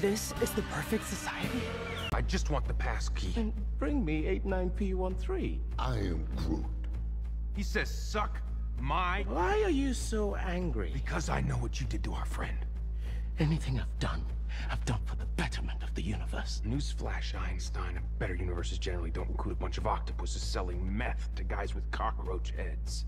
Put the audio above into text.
This is the perfect society? I just want the pass key. Then bring me 89P13. I am Groot. He says, suck my... Why are you so angry? Because I know what you did to our friend. Anything I've done, I've done for the betterment of the universe. Newsflash, Einstein. Better universes generally don't include a bunch of octopuses selling meth to guys with cockroach heads.